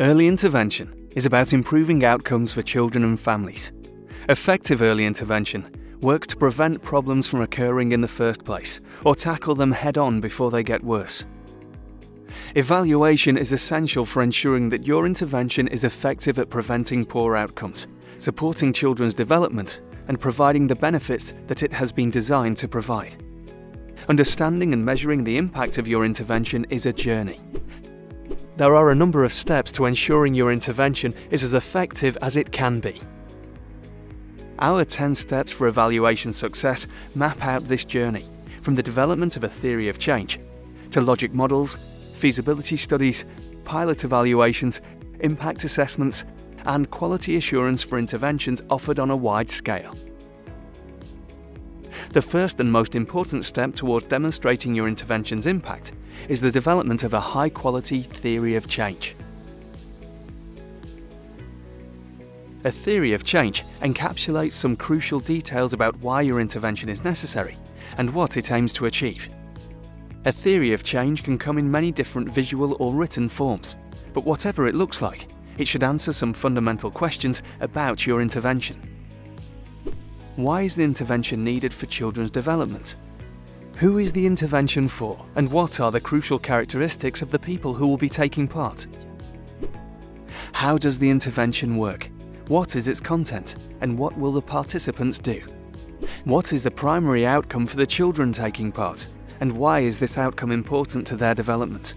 Early intervention is about improving outcomes for children and families. Effective early intervention works to prevent problems from occurring in the first place or tackle them head on before they get worse. Evaluation is essential for ensuring that your intervention is effective at preventing poor outcomes, supporting children's development, and providing the benefits that it has been designed to provide. Understanding and measuring the impact of your intervention is a journey, there are a number of steps to ensuring your intervention is as effective as it can be. Our 10 steps for evaluation success map out this journey, from the development of a theory of change, to logic models, feasibility studies, pilot evaluations, impact assessments, and quality assurance for interventions offered on a wide scale. The first and most important step towards demonstrating your intervention's impact is the development of a high quality theory of change. A theory of change encapsulates some crucial details about why your intervention is necessary and what it aims to achieve. A theory of change can come in many different visual or written forms, but whatever it looks like, it should answer some fundamental questions about your intervention. Why is the intervention needed for children's development? Who is the intervention for, and what are the crucial characteristics of the people who will be taking part? How does the intervention work? What is its content, and what will the participants do? What is the primary outcome for the children taking part, and why is this outcome important to their development?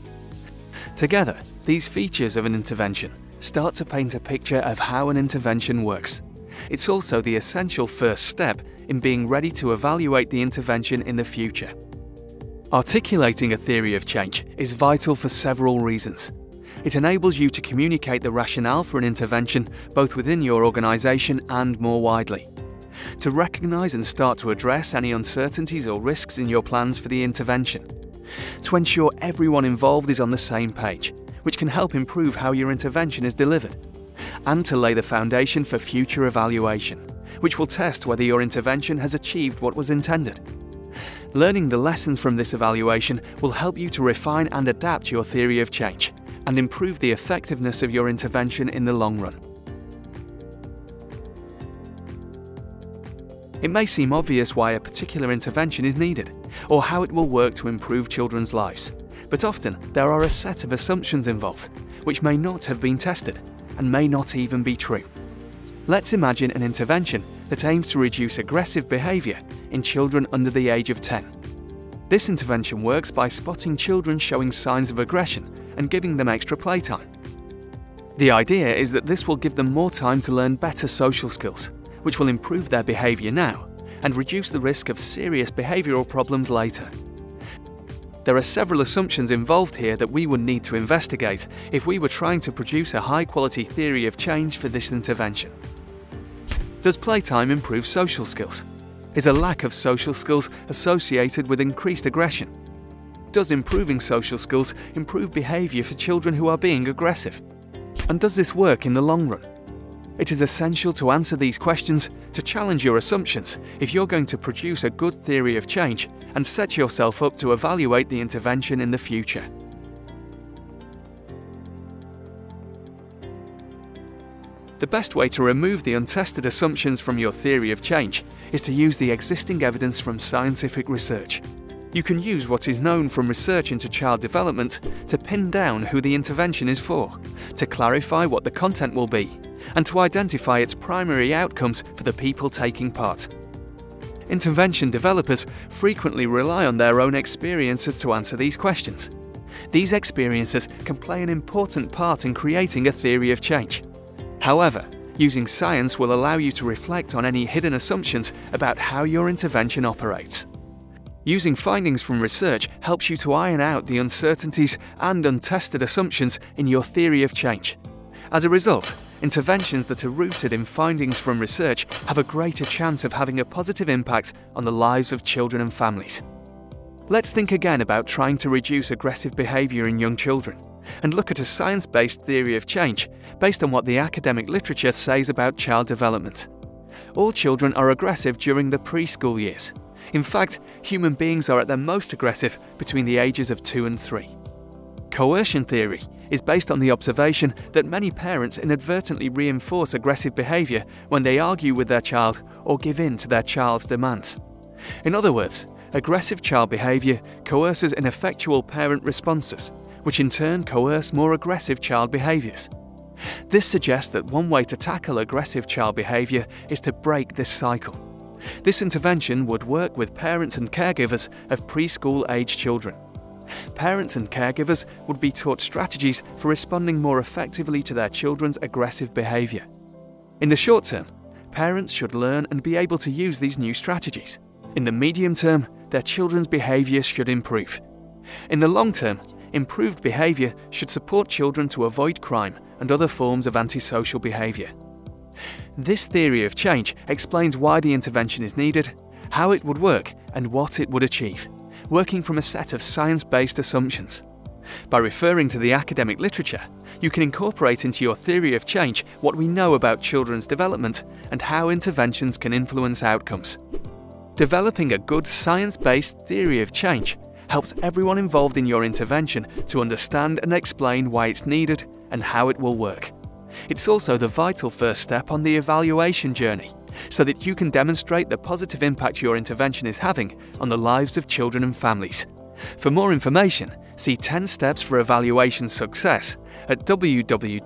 Together, these features of an intervention start to paint a picture of how an intervention works it's also the essential first step in being ready to evaluate the intervention in the future. Articulating a theory of change is vital for several reasons. It enables you to communicate the rationale for an intervention both within your organisation and more widely. To recognise and start to address any uncertainties or risks in your plans for the intervention. To ensure everyone involved is on the same page, which can help improve how your intervention is delivered and to lay the foundation for future evaluation, which will test whether your intervention has achieved what was intended. Learning the lessons from this evaluation will help you to refine and adapt your theory of change and improve the effectiveness of your intervention in the long run. It may seem obvious why a particular intervention is needed, or how it will work to improve children's lives, but often there are a set of assumptions involved, which may not have been tested and may not even be true. Let's imagine an intervention that aims to reduce aggressive behaviour in children under the age of 10. This intervention works by spotting children showing signs of aggression and giving them extra playtime. The idea is that this will give them more time to learn better social skills, which will improve their behaviour now and reduce the risk of serious behavioural problems later. There are several assumptions involved here that we would need to investigate if we were trying to produce a high quality theory of change for this intervention. Does playtime improve social skills? Is a lack of social skills associated with increased aggression? Does improving social skills improve behaviour for children who are being aggressive? And does this work in the long run? It is essential to answer these questions to challenge your assumptions if you're going to produce a good theory of change and set yourself up to evaluate the intervention in the future. The best way to remove the untested assumptions from your theory of change is to use the existing evidence from scientific research. You can use what is known from research into child development to pin down who the intervention is for, to clarify what the content will be, and to identify its primary outcomes for the people taking part. Intervention developers frequently rely on their own experiences to answer these questions. These experiences can play an important part in creating a theory of change. However, using science will allow you to reflect on any hidden assumptions about how your intervention operates. Using findings from research helps you to iron out the uncertainties and untested assumptions in your theory of change. As a result, interventions that are rooted in findings from research have a greater chance of having a positive impact on the lives of children and families. Let's think again about trying to reduce aggressive behaviour in young children and look at a science based theory of change based on what the academic literature says about child development. All children are aggressive during the preschool years. In fact, human beings are at their most aggressive between the ages of 2 and 3. Coercion theory is based on the observation that many parents inadvertently reinforce aggressive behaviour when they argue with their child or give in to their child's demands. In other words, aggressive child behaviour coerces ineffectual parent responses, which in turn coerce more aggressive child behaviours. This suggests that one way to tackle aggressive child behaviour is to break this cycle. This intervention would work with parents and caregivers of preschool age children. Parents and caregivers would be taught strategies for responding more effectively to their children's aggressive behaviour. In the short term, parents should learn and be able to use these new strategies. In the medium term, their children's behaviour should improve. In the long term, improved behaviour should support children to avoid crime and other forms of antisocial behaviour. This theory of change explains why the intervention is needed, how it would work, and what it would achieve, working from a set of science based assumptions. By referring to the academic literature, you can incorporate into your theory of change what we know about children's development and how interventions can influence outcomes. Developing a good science based theory of change helps everyone involved in your intervention to understand and explain why it's needed and how it will work. It's also the vital first step on the evaluation journey, so that you can demonstrate the positive impact your intervention is having on the lives of children and families. For more information, see 10 Steps for Evaluation Success at www.eif.org.uk.